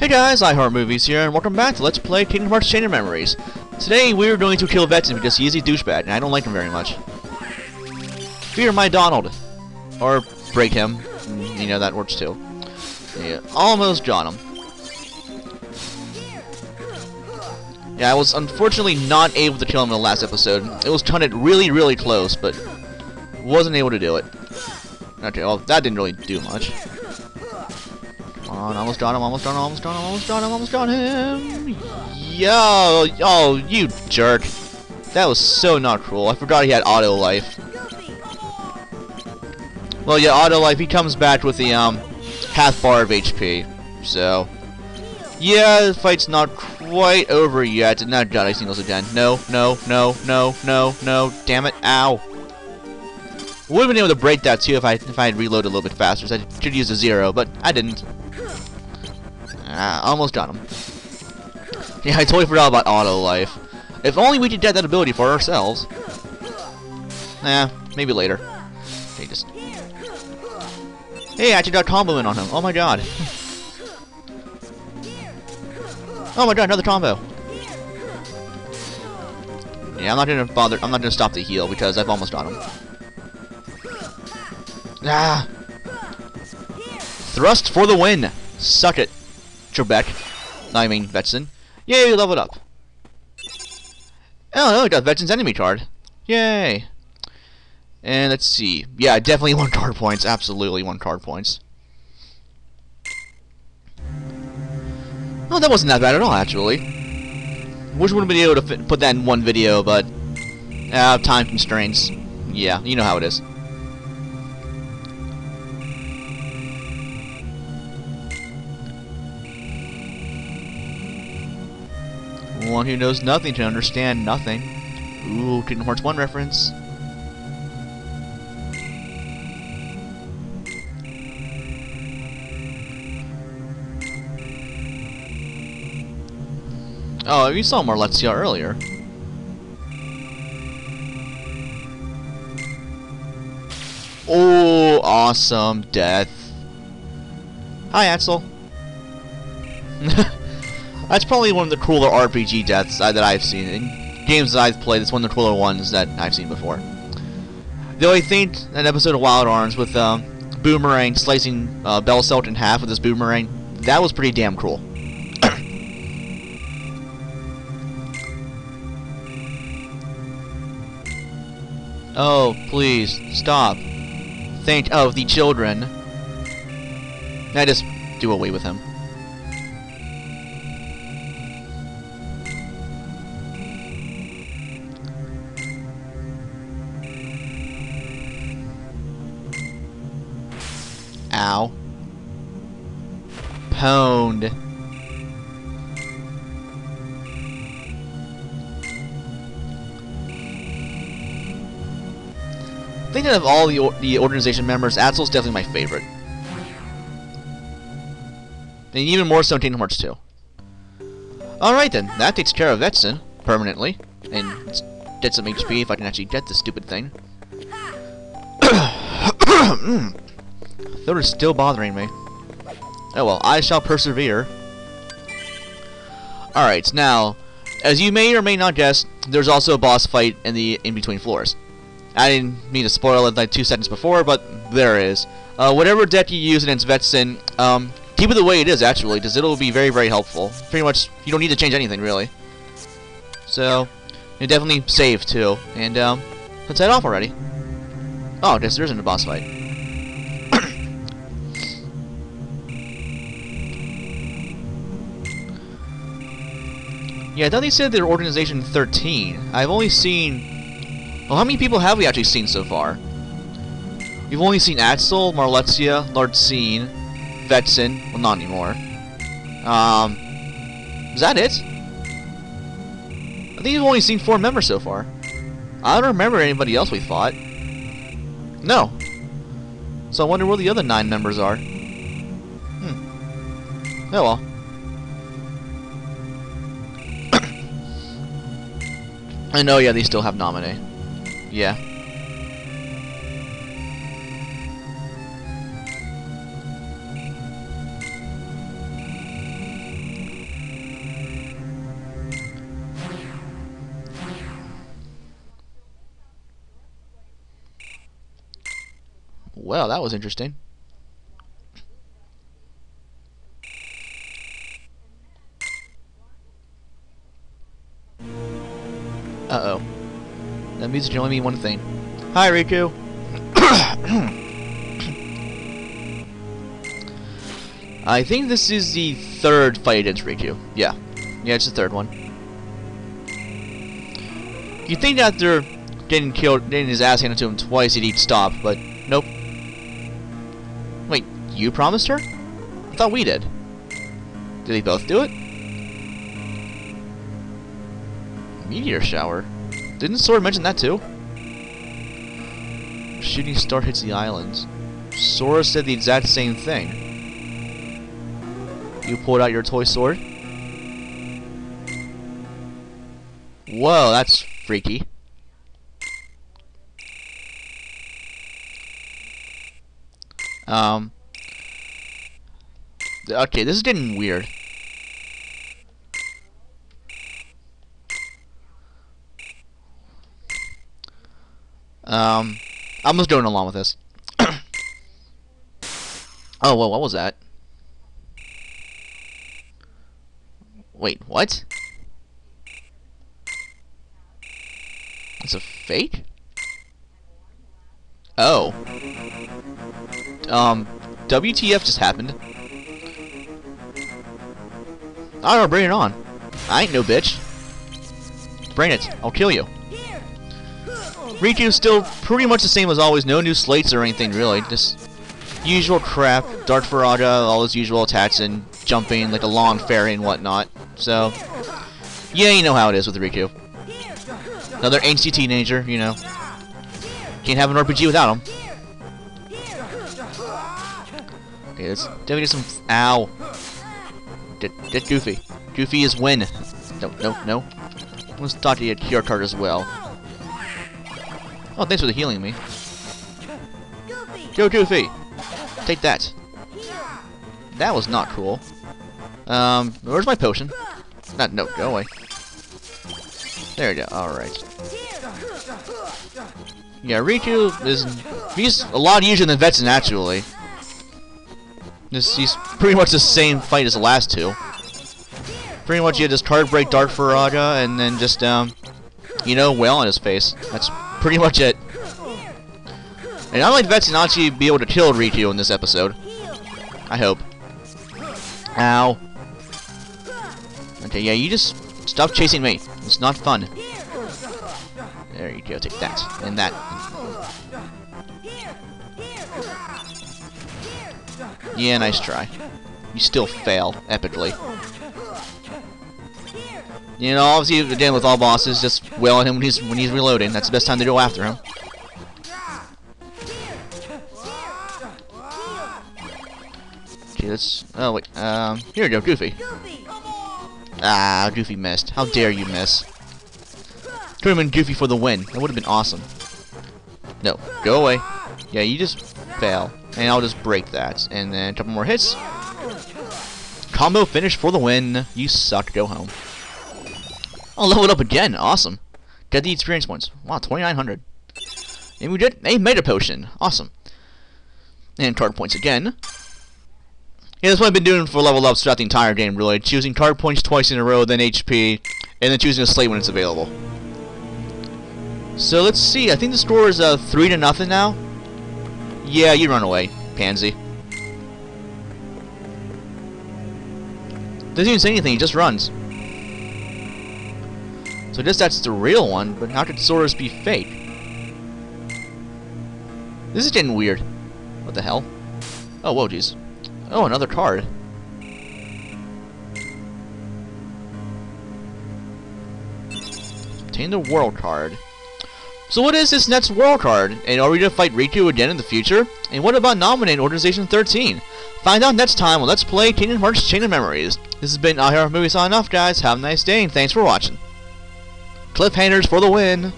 Hey guys, iHeart Movies here, and welcome back to Let's Play Kingdom Hearts Chain of Memories. Today we're going to kill Vexen because he's a douchebag, and I don't like him very much. Fear my Donald. Or break him. You know, that works too. Yeah, almost got him. Yeah, I was unfortunately not able to kill him in the last episode. It was tuned really, really close, but wasn't able to do it. Okay, well, that didn't really do much. On, almost got him, almost got him, almost got him, almost got him, almost got him. Yo, oh, you jerk. That was so not cool. I forgot he had auto life. Well, yeah, auto life, he comes back with the, um, half bar of HP. So, yeah, the fight's not quite over yet. And now God, singles again. No, no, no, no, no, no. Damn it. Ow. Would have been able to break that too if I if I had reloaded a little bit faster. So I should use a zero, but I didn't. Ah, almost got him. Yeah, I totally forgot about auto life. If only we could get that ability for ourselves. Nah, maybe later. Okay, just. Hey, I actually got combo in on him. Oh my god. oh my god, another combo. Yeah, I'm not gonna bother. I'm not gonna stop the heal because I've almost got him. Ah! Thrust for the win! Suck it, Trebek. I mean, Vexen. Yay, leveled up. Oh, no, we got Vexen's enemy card. Yay! And let's see. Yeah, definitely one card points. Absolutely one card points. Oh, that wasn't that bad at all, actually. Wish we would have been able to fit, put that in one video, but... Uh, time constraints. Yeah, you know how it is. One who knows nothing to understand nothing. Ooh, Kingdom Hearts 1 reference. Oh, you saw Marluxia earlier. Oh, awesome death. Hi, Axel. That's probably one of the cooler RPG deaths that I've seen. In games that I've played, it's one of the cooler ones that I've seen before. Though I think an episode of Wild Arms with um, Boomerang slicing uh, Belselk in half with his boomerang, that was pretty damn cool. oh, please, stop. Think of the children. Now just do away with him. Ow. Pwned. Thinking of all the, the organization members, Axel's definitely my favorite. And even more so in Kingdom Hearts 2. Alright then, that takes care of Vexen, permanently. And get some HP if I can actually get this stupid thing. Hmm. Throat is still bothering me. Oh well, I shall persevere. Alright, now, as you may or may not guess, there's also a boss fight in the in-between floors. I didn't mean to spoil it like two seconds before, but there is. Uh, whatever deck you use against Vexen, um, keep it the way it is actually, because it'll be very, very helpful. Pretty much, you don't need to change anything really. So, you definitely save too. And um, let's head off already. Oh, I guess there isn't a boss fight. Yeah, I thought they said they're Organization 13. I've only seen... Well, how many people have we actually seen so far? We've only seen Axel, Marluxia, Larxene, Vexen. Well, not anymore. Um... Is that it? I think we've only seen four members so far. I don't remember anybody else we fought. No. So I wonder where the other nine members are. Hmm. Oh well. I know, yeah, they still have Naminé. Yeah. Well, that was interesting. That music can only mean one thing. Hi, Riku. I think this is the third fight against Riku. Yeah. Yeah, it's the third one. You think after getting killed, getting his ass handed to him twice, he'd stop, but nope. Wait, you promised her? I thought we did. Did they both do it? Meteor shower? Didn't Sora mention that too? Shooting star hits the islands. Sora said the exact same thing. You pulled out your toy sword? Whoa, that's freaky. Um. Okay, this is getting weird. Um, I'm just going along with this. oh, well, what was that? Wait, what? It's a fake? Oh. Um, WTF just happened. I don't know, bring it on. I ain't no bitch. Bring it. I'll kill you. Riku's still pretty much the same as always. No new slates or anything, really. Just usual crap. Dark Firaga, all his usual attacks, and jumping like a long fairy and whatnot. So, yeah, you know how it is with Riku. Another angsty teenager, you know. Can't have an RPG without him. Okay, let's definitely get some. Ow. Get, get Goofy. Goofy is win. No, no, no. Let's talk to you at Cure Card as well. Oh, thanks for the healing me. Go Goofy! Take that. That was not cool. Um, where's my potion? Not, no, go away. There we go, alright. Yeah, Riku is, he's a lot easier than Vexen, actually. This, he's pretty much the same fight as the last two. Pretty much you just card break Dark Firaga and then just, um, you know, wail on his face. That's pretty much it. And I like Vexen actually be able to kill Riku in this episode. I hope. Ow. Okay, yeah, you just stop chasing me. It's not fun. There you go, take that. And that. Yeah, nice try. You still fail, epically. You know, obviously, dealing with all bosses, just wail on him when he's, when he's reloading. That's the best time to go after him. Okay, let's... Oh, wait. Um, here we go, Goofy. Ah, Goofy missed. How dare you miss. Could have been Goofy for the win. That would have been awesome. No, go away. Yeah, you just fail. And I'll just break that. And then a couple more hits. Combo finish for the win. You suck. Go home. Leveled up again. Awesome. Get the experience points. Wow, 2,900. And we did made a Mega-Potion. Awesome. And card points again. Yeah, that's what I've been doing for level ups throughout the entire game, really. Choosing card points twice in a row, then HP, and then choosing a slate when it's available. So let's see. I think the score is uh, 3 to nothing now. Yeah, you run away, pansy. Doesn't even say anything, he just runs. So I guess that's the real one, but how could Sora's be fake? This is getting weird. What the hell? Oh, whoa, jeez. Oh, another card. Obtain the world card. So what is this next world card? And are we going to fight Riku again in the future? And what about Naminé and Organization 13? Find out next time Let's Play Kingdom Hearts Chain of Memories. This has been Hero Movie signing off, guys. Have a nice day, and thanks for watching. Cliffhangers for the win!